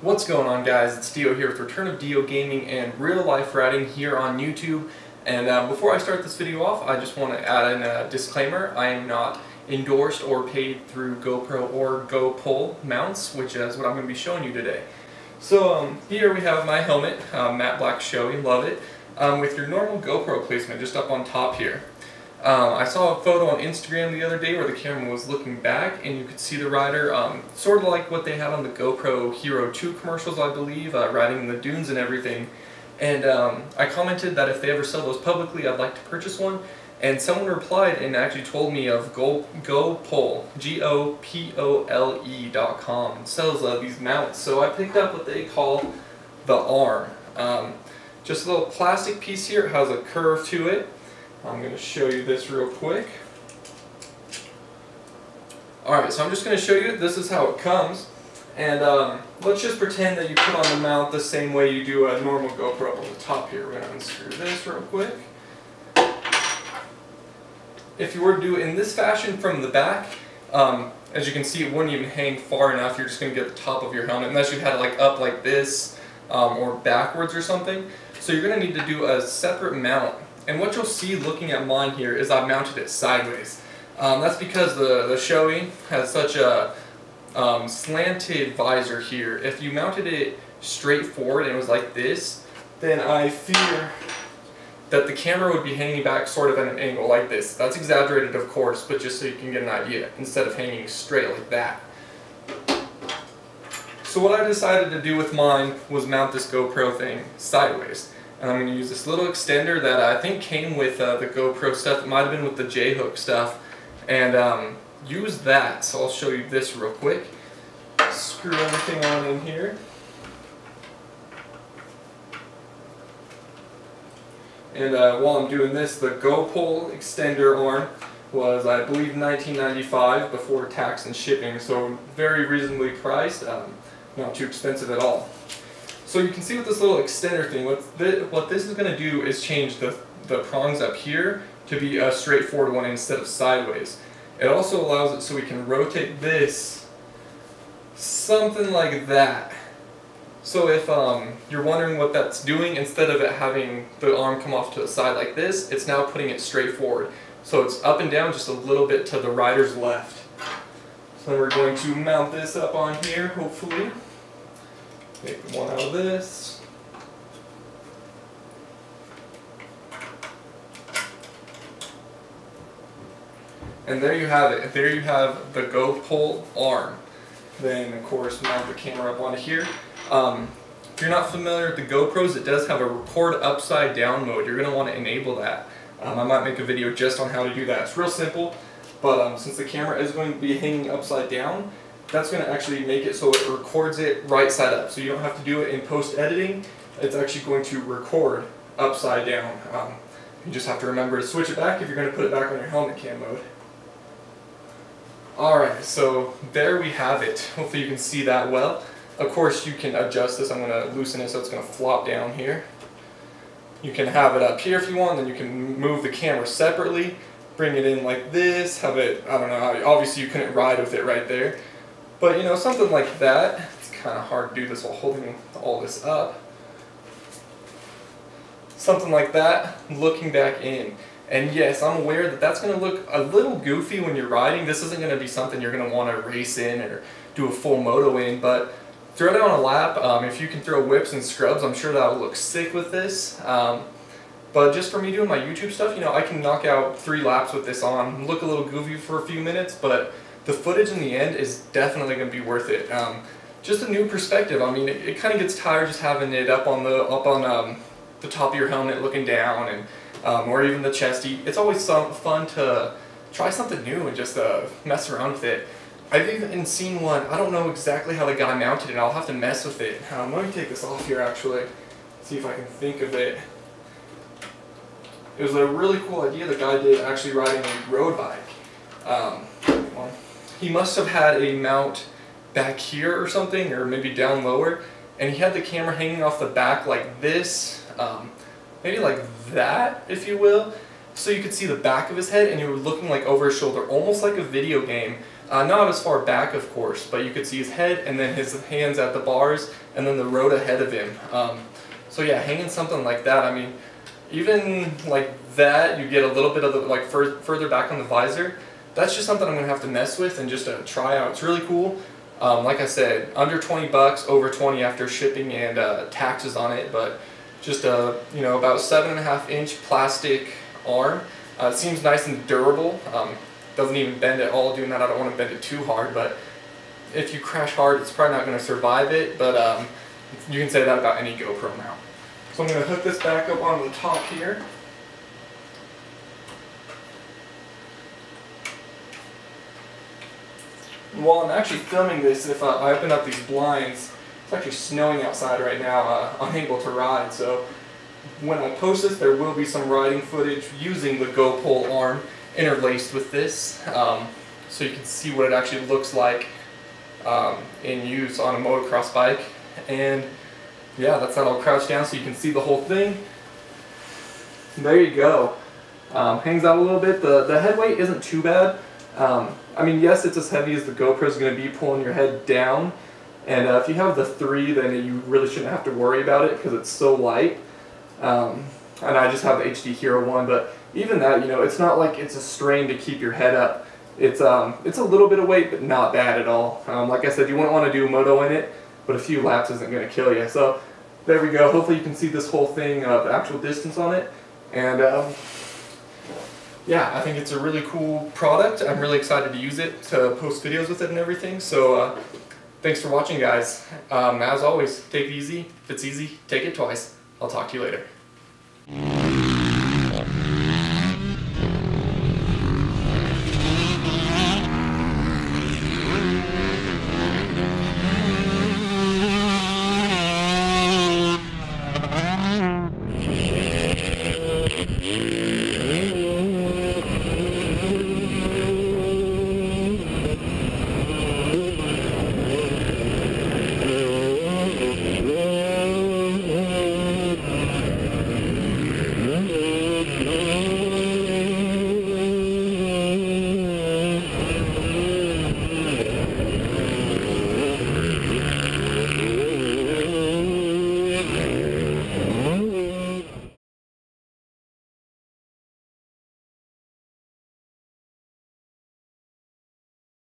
What's going on guys, it's DeeO here with Return of DeeO Gaming and Real Life Riding here on YouTube. And uh, before I start this video off, I just want to add in a disclaimer. I am not endorsed or paid through GoPro or GoPole mounts, which is what I'm going to be showing you today. So um, here we have my helmet, uh, matte black Shoei, love it, um, with your normal GoPro placement just up on top here. Um, I saw a photo on Instagram the other day where the camera was looking back and you could see the rider, um, sort of like what they had on the GoPro Hero 2 commercials, I believe, uh, riding in the dunes and everything. And um, I commented that if they ever sell those publicly, I'd like to purchase one. And someone replied and actually told me of Go, GoPole, G-O-P-O-L-E dot com. Sells uh, these mounts. So I picked up what they call the arm. Um, just a little plastic piece here. It has a curve to it. I'm going to show you this real quick. Alright, so I'm just going to show you, this is how it comes. And um, let's just pretend that you put on the mount the same way you do a normal GoPro on the top here. We're going to unscrew this real quick. If you were to do it in this fashion from the back, um, as you can see it wouldn't even hang far enough. You're just going to get the top of your helmet unless you had it like up like this um, or backwards or something. So you're going to need to do a separate mount and what you'll see looking at mine here is I've mounted it sideways. Um, that's because the, the Shoei has such a um, slanted visor here. If you mounted it straight forward and it was like this, then I fear that the camera would be hanging back sort of at an angle like this. That's exaggerated of course, but just so you can get an idea, instead of hanging straight like that. So what I decided to do with mine was mount this GoPro thing sideways. And I'm going to use this little extender that I think came with uh, the GoPro stuff. It might have been with the J-hook stuff. And um, use that. So I'll show you this real quick. Screw everything on in here. And uh, while I'm doing this, the GoPole extender arm was, I believe, 1995 before tax and shipping. So very reasonably priced. Um, not too expensive at all. So you can see with this little extender thing, what, what this is going to do is change the, the prongs up here to be a straightforward one instead of sideways. It also allows it so we can rotate this something like that. So if um, you're wondering what that's doing, instead of it having the arm come off to the side like this, it's now putting it straight forward. So it's up and down just a little bit to the rider's left. So then we're going to mount this up on here, hopefully. Take one out of this. And there you have it. There you have the GoPole arm. Then, of course, mount the camera up onto here. Um, if you're not familiar with the GoPros, it does have a record upside down mode. You're going to want to enable that. Um, I might make a video just on how to do that. It's real simple, but um, since the camera is going to be hanging upside down, that's going to actually make it so it records it right side up. So you don't have to do it in post-editing. It's actually going to record upside down. Um, you just have to remember to switch it back if you're going to put it back on your helmet cam mode. Alright, so there we have it. Hopefully you can see that well. Of course you can adjust this. I'm going to loosen it so it's going to flop down here. You can have it up here if you want, then you can move the camera separately, bring it in like this, have it, I don't know, obviously you couldn't ride with it right there. But you know, something like that, it's kind of hard to do this while holding all this up. Something like that, looking back in. And yes, I'm aware that that's going to look a little goofy when you're riding. This isn't going to be something you're going to want to race in or do a full moto in, but throw it on a lap. Um, if you can throw whips and scrubs, I'm sure that will look sick with this. Um, but just for me doing my YouTube stuff, you know, I can knock out three laps with this on, look a little goofy for a few minutes, but the footage in the end is definitely going to be worth it. Um, just a new perspective. I mean, it, it kind of gets tired just having it up on the up on um, the top of your helmet, looking down, and um, or even the chesty. It's always some fun to try something new and just uh, mess around with it. I've even seen one. I don't know exactly how the guy mounted it. I'll have to mess with it. Um, let me take this off here actually. See if I can think of it. It was a really cool idea the guy did actually riding a road bike. Um, he must have had a mount back here or something, or maybe down lower, and he had the camera hanging off the back like this, um, maybe like that, if you will, so you could see the back of his head and you were looking like over his shoulder, almost like a video game, Uh, not as far back, of course, but you could see his head and then his hands at the bars and then the road ahead of him. Um, so yeah, hanging something like that, I mean, even like that, you get a little bit of the, like fur further back on the visor. That's just something I'm gonna have to mess with and just uh, try out. It's really cool. Um, like I said, under 20 bucks, over 20 after shipping and uh, taxes on it, but just a, you know, about seven and a half inch plastic arm. Uh, it seems nice and durable. Um, doesn't even bend at all doing that. I don't want to bend it too hard, but if you crash hard, it's probably not going to survive it, but um, you can say that about any GoPro mount. So I'm going to hook this back up onto the top here. While I'm actually filming this, if uh, I open up these blinds, it's actually snowing outside right now, uh, unable to ride, so when I post this, there will be some riding footage using the GoPole arm interlaced with this, um, so you can see what it actually looks like um, in use on a motocross bike. And yeah, that's that all crouched down so you can see the whole thing. There you go. Um, hangs out a little bit. The, the head weight isn't too bad. Um, I mean, yes, it's as heavy as the GoPro is going to be pulling your head down. And uh, if you have the 3, then you really shouldn't have to worry about it because it's so light. Um, and I just have the HD Hero 1, but even that, you know, it's not like it's a strain to keep your head up. It's um, it's a little bit of weight, but not bad at all. Um, like I said, you wouldn't want to do moto in it, but a few laps isn't going to kill you. So there we go. Hopefully you can see this whole thing, the actual distance on it. And um, yeah, I think it's a really cool product. I'm really excited to use it, to post videos with it and everything. So uh, thanks for watching, guys. Um, as always, take it easy. If it's easy, take it twice. I'll talk to you later.